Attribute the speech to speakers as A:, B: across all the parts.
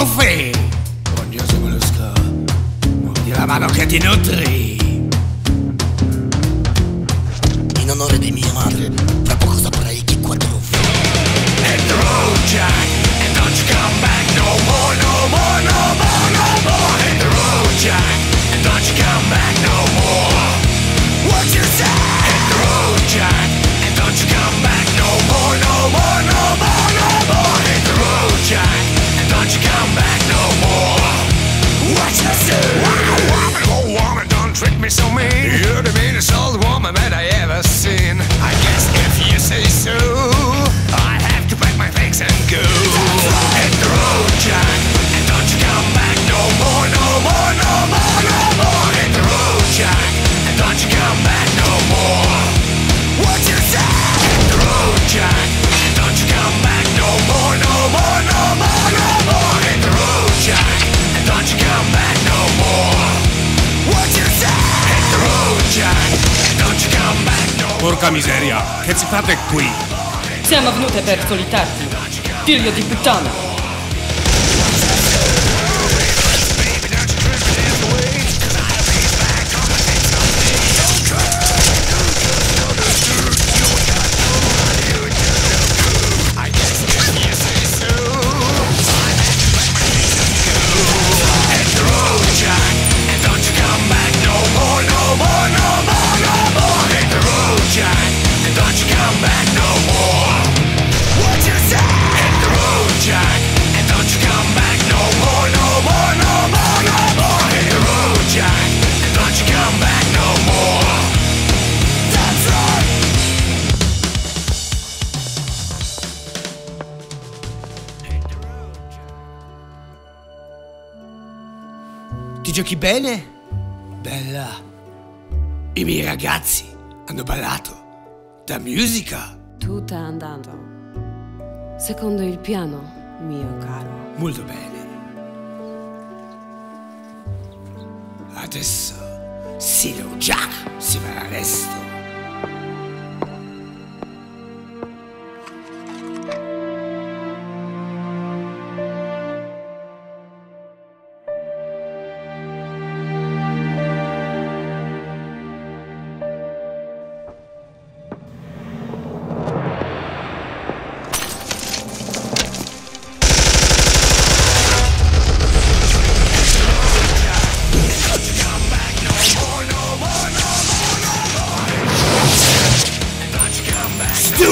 A: Trofei! Buongiorno Molusco. Muovi la mano che ti nutri.
B: In onore di mia madre, fra poco saprai che quattro
A: And roll Jack, and don't you come back no more, no more, no more, no more. And roll Jack, and don't you come back no more. What you say? And roll Jack,
C: Porca miseria, che ci fate qui?
D: Siamo venute per solitarti. Figlio di puttana.
A: Ti giochi bene? Bella. I miei ragazzi hanno ballato. Da musica.
E: Tutto è andato. Secondo il piano, mio caro.
A: Molto bene. Adesso Silo Jack si va arresto.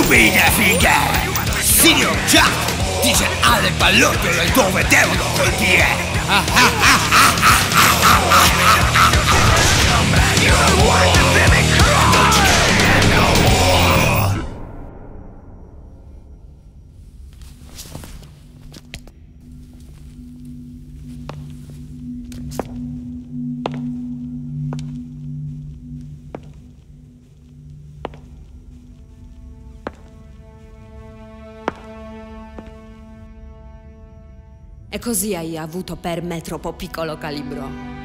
A: Stupida figa! Signor Jack dice alle pallottole dove devono colpire!
E: E così hai avuto per me troppo piccolo calibro.